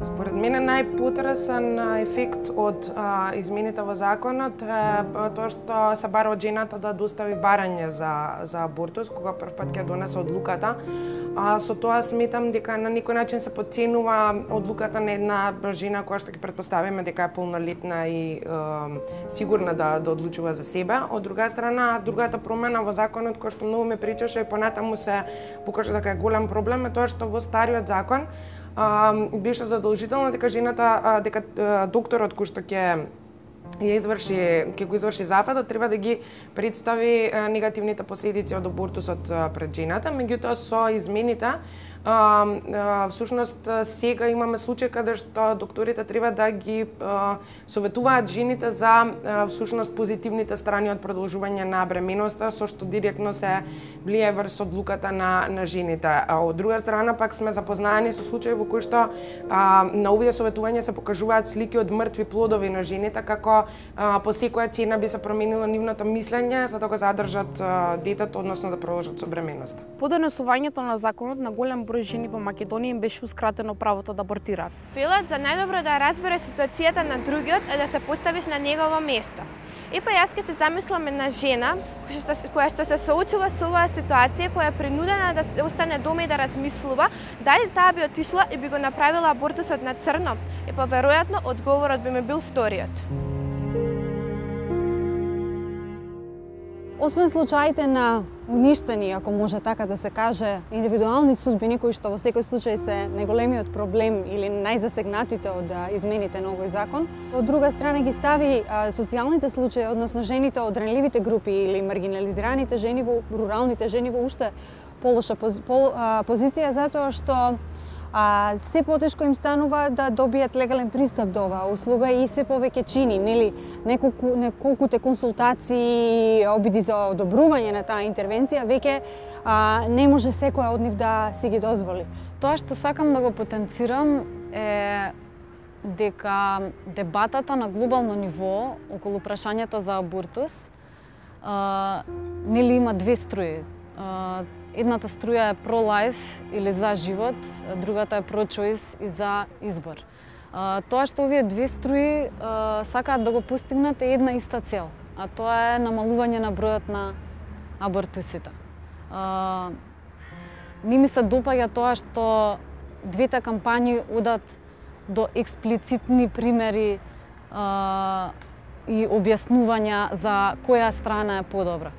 Според мене најпотресен ефект од а, измените во законот е тоа што се бара од жената да достави барање за за абортус кога прв пат ќе донесе одлуката. А со тоа сметам дека на некој начин се подценува одлуката на една жена која што ќе предпоставиме дека е полнолетна и е, сигурна да да одлучува за себе. Од друга страна, другата промена во законот која што многу ме причаше и понатаму се покажа дека е голем проблем е тоа што во стариот закон беше задолжително дека жената, дека докторот кој што ќе ја изврши, ќе го изврши зафатот, треба да ги представи негативните последици од абортусот пред жената, меѓутоа со измените а, а, всушност сега имаме случај каде што докторите треба да ги а, советуваат жените за а, всушност позитивните страни од продолжување на бременоста со што директно се влие врз одлуката на на жените. А од друга страна пак сме запознаени со случаи во кои што а, на овие советувања се покажуваат слики од мртви плодови на жените како а, по секоја цена би се променило нивното мислење за да го задржат а, детето, односно да продолжат со бременоста. По донесувањето на законот на голем број жени во Македонија им беше ускратено правото да абортираат. Велат за најдобро да разбере ситуацијата на другиот е да се поставиш на негово место. И па јас ке се замислам една жена која што, која што се соочува со оваа ситуација, која е принудена да остане дома и да размислува дали таа би отишла и би го направила абортусот на црно. И па веројатно одговорот би ми бил вториот. Освен случаите на уништени, ако може така да се каже, индивидуални судбини кои што во секој случај се најголемиот проблем или најзасегнатите од измените на овој закон, од друга страна ги стави социјалните случаи, односно жените од ранливите групи или маргинализираните жени во руралните жени во уште полоша пози, пол, а, позиција затоа што а, се потешко им станува да добијат легален пристап до оваа услуга и се повеќе чини, нели, неколку, неколкуте консултации, обиди за одобрување на таа интервенција, веќе а, не може секоја од нив да си ги дозволи. Тоа што сакам да го потенцирам е дека дебатата на глобално ниво околу прашањето за абортус а, нели има две струи. Едната струја е про лайф или за живот, другата е про чојс и за избор. Тоа што овие две струи сакаат да го постигнат е една иста цел, а тоа е намалување на бројот на абортусите. Не ми се допаѓа тоа што двете кампањи одат до експлицитни примери и објаснувања за која страна е подобра.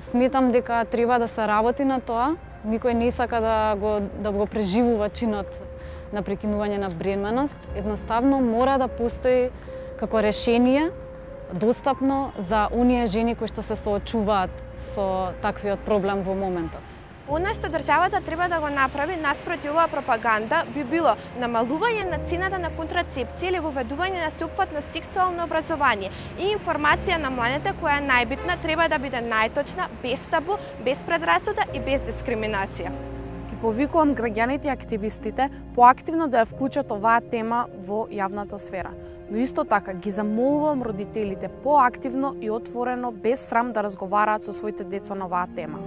Сметам дека треба да се работи на тоа. Никој не сака да го, да го преживува чинот на прекинување на бременост. Едноставно мора да постои како решение достапно за оние жени кои што се соочуваат со таквиот проблем во моментот. Она што државата треба да го направи наспроти оваа пропаганда би било намалување на цената на контрацепција или воведување на сеопфатно сексуално образование и информација на младите која е најбитна треба да биде најточна, без табу, без предрасуда и без дискриминација. Ки повикувам граѓаните и активистите поактивно да ја вклучат оваа тема во јавната сфера. Но исто така ги замолувам родителите поактивно и отворено без срам да разговараат со своите деца на оваа тема.